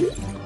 Música